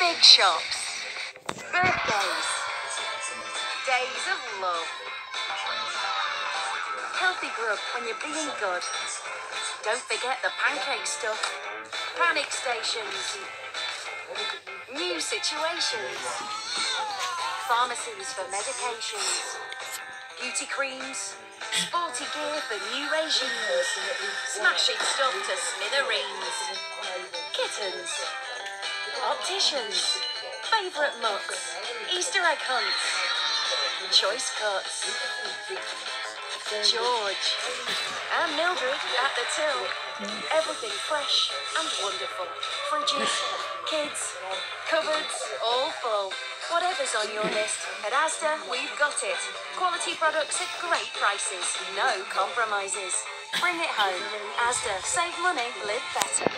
Big shops. Birthdays. Days of love. Healthy grub when you're being good. Don't forget the pancake stuff. Panic stations. New situations. Pharmacies for medications. Beauty creams. Sporty gear for new regimes. Smashing stuff to smithereens. Kittens. Opticians. Favourite mucks. Easter egg hunts. Choice cuts. George. And Mildred at the till. Everything fresh and wonderful. Fridges, kids, cupboards, all full. Whatever's on your list, at Asda, we've got it. Quality products at great prices. No compromises. Bring it home. Asda. Save money, live better.